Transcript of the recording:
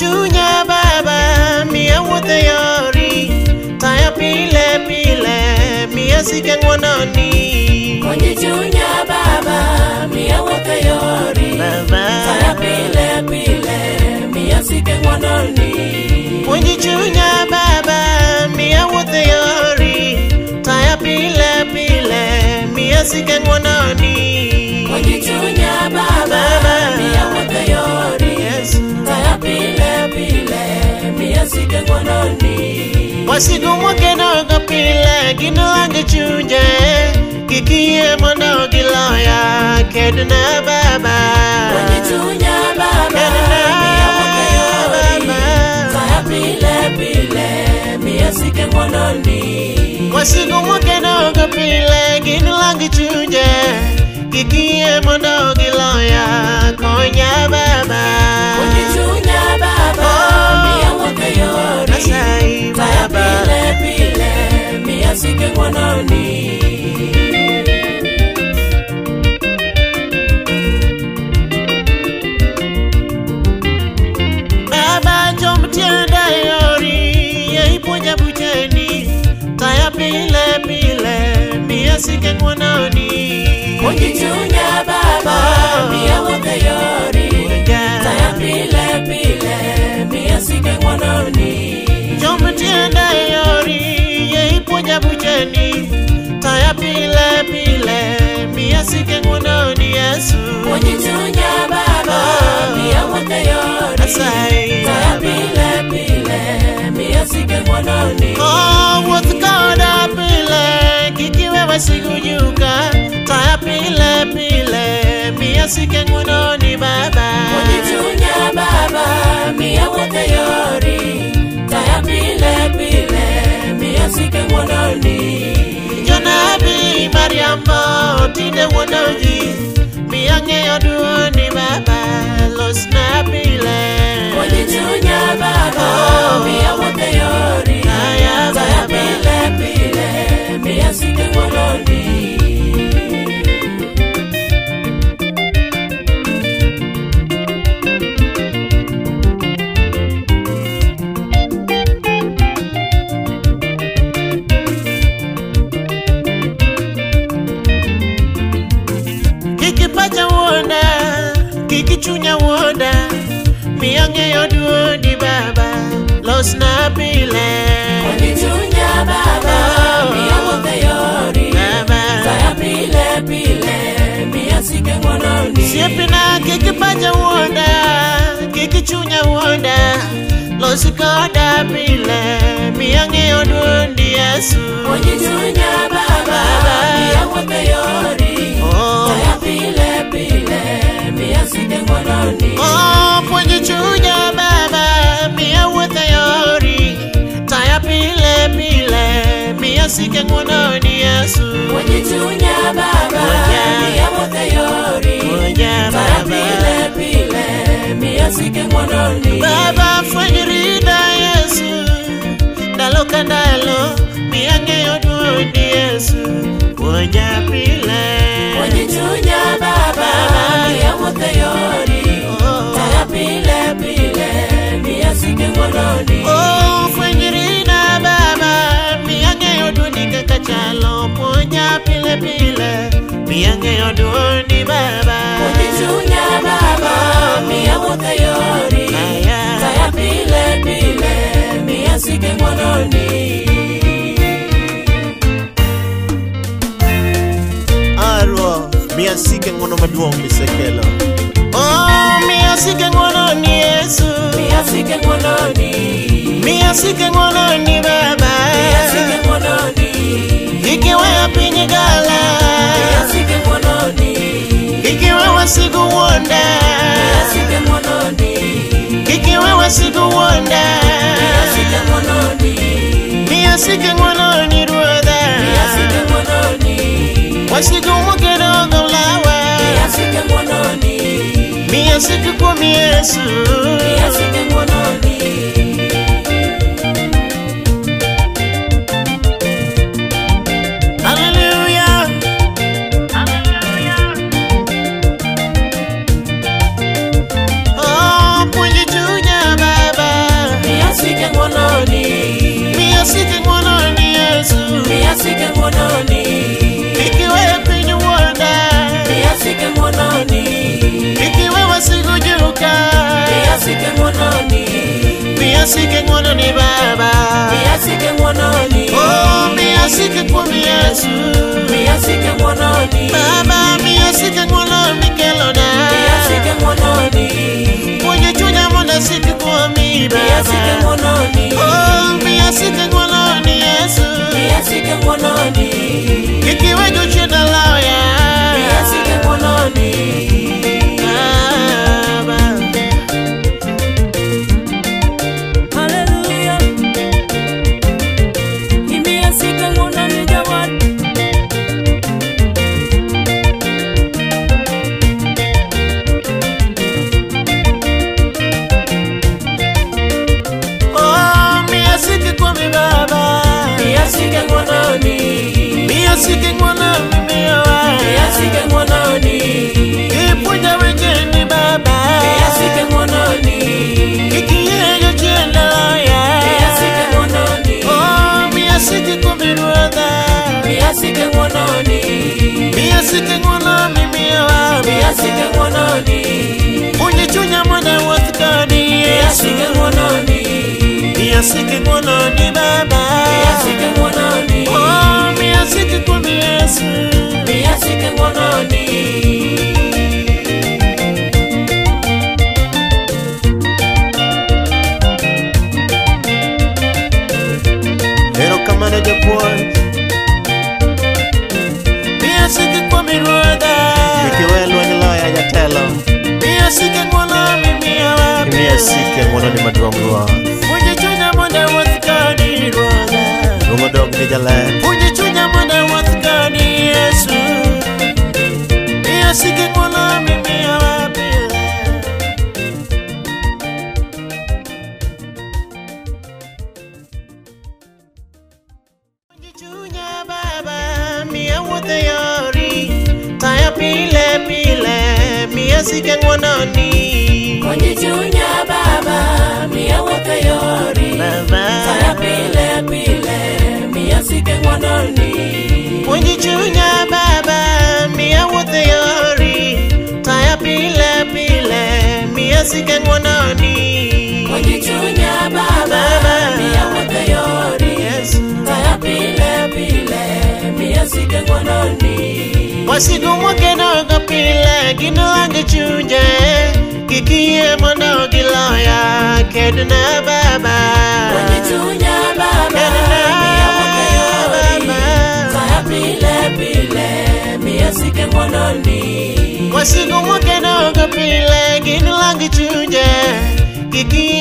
chunya baba miya wuothe yori taya pile pile miya sike ng'wononi Onye chunya baba, miya wuotho yori. Baba. Taya pile pile, miya sike ng'wononi. Puonji chunya baba miya wuothe yori taya pile pile miya sike ng'wononi wasigu mokenogo pile gin lang chunye kikiyie mondo giloya kedna baba miya sike ng'wononi Onye chunya baba, miya wuotho yori. Taya pile pile, miya sike ng'wononi. chom tienda yori ye ipuonja bucheni taya pile pile miya sike ng'wononi Yesu. Onye chunya baba, miya wuotho miya sike ng'wononi baba. Onye chunya baba, miya wuotho yori. Taya pile pile, miya sike ng'wononi. jonabi mariambo tinde wuondo ji miya ng'eyo duoni baba. Losna pile miya ng'eyo duoni baba losna pile Onye chunya baba, miya wuotho yori. Baba. Taya pile pile, miya sike ng'wononi. Siepina kiki pacha wuonda kiki chunya wuonda losi koda pile miya ng'eyo duondi Yesu Onye chunya baba, miya sike ng'wononi Yesu Onye chunya baba, Oja. miya wuotho yori. Baba. pile pile, miya sike ng'wononi. Baba fwenyrina Yesu ndalo ka ndalo miya ng'eyo duondi Yesu pile Muduni baba. Muditunya baba Mia mutayori Taya pile pile Mia sike mwanoni. Arwa Mia sike ngono maduong misekelo Oh Mia sike ngononi Yesu. Mia sike ngononi Mia sike ngononi baba. Mia sike ngononi Ikiwa ya pinyigala Mia sike ngononi wuonda Miya sike ng'wononi. miya sike ng'wononi ruodha wasigu mokenogo lawa Miya sike ng'wononi. miya sike kuom yesu asike ng'wono ni baba. Miyasike ng'wononi oh mi asike mi asike ng'wono ni baba. Miyasike ng'wononi oh mi asike kuomi yesu Miyasike ng'wononi Erokamano Duong' odog ni jaler puonjo chunya mondo awuoth kodi yesu. Mi asike ng'wono mimiyowa pile Puonjo chunya baba miya wuotho e yori. Taya pile pile miya sike ng'wononi Konyi chunya baba Miya wuotho e yori miya sike ng'wononi Konyi chunya baba Baba. Miya wuotho e yori Yes. Saya pile pile Miyasike ng'wononi wasigu mokenogo pile gin lang chunye kik iyie mondo giloya kedna baba. Konyi chunya baba Kedna pile